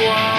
I'm